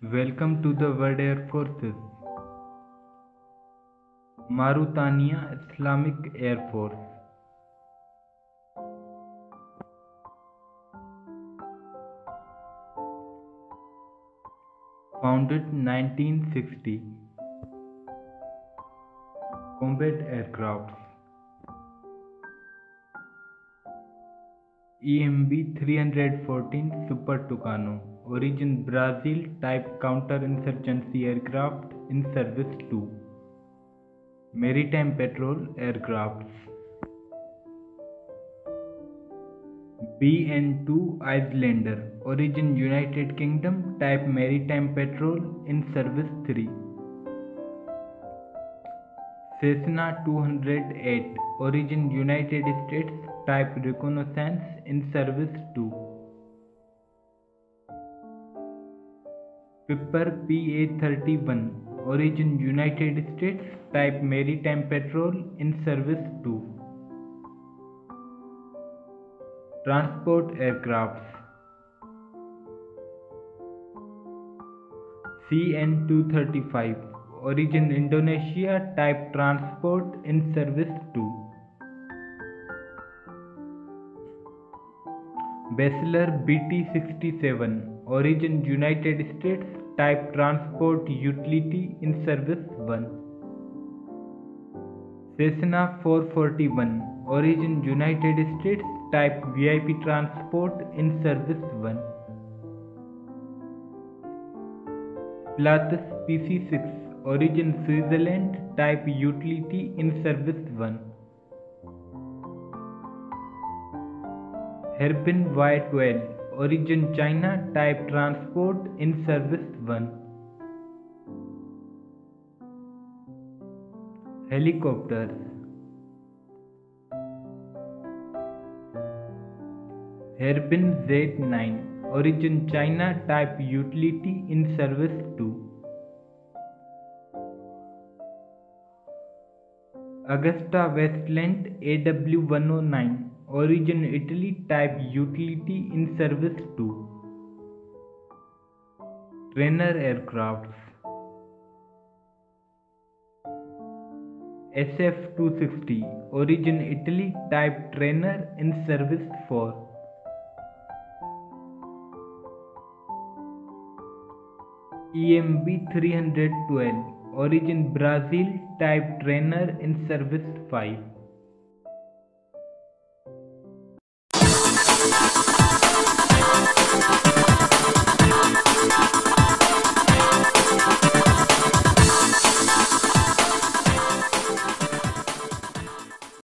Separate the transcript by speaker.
Speaker 1: Welcome to the World Air Forces. Mauritania Islamic Air Force. Founded 1960. Combat aircrafts. EMB 314 Super Tucano. Origin Brazil type counter-insurgency aircraft in service to maritime patrol aircrafts. BN2 Islander Origin United Kingdom type maritime patrol in service 3. Cessna 208 Origin United States type reconnaissance in service 2. Piper PA-31 Origin United States Type Maritime Patrol in Service 2 Transport Aircrafts. CN-235 Origin Indonesia Type Transport in Service 2 Basler BT-67 Origin United States Type Transport Utility in Service 1 Cessna 441 Origin United States Type VIP Transport in Service 1 Pilatus PC-6 Origin Switzerland Type Utility in Service 1 Harbin Y12 Origin China Type Transport in Service 1 Helicopters. Harbin Z9 Origin China Type Utility in Service 2 Agusta Westland AW109 Origin Italy Type Utility in Service 2 Trainer Aircrafts. SF-260 Origin Italy Type Trainer in Service 4 EMB 312 Origin Brazil Type Trainer in Service 5 Thank you.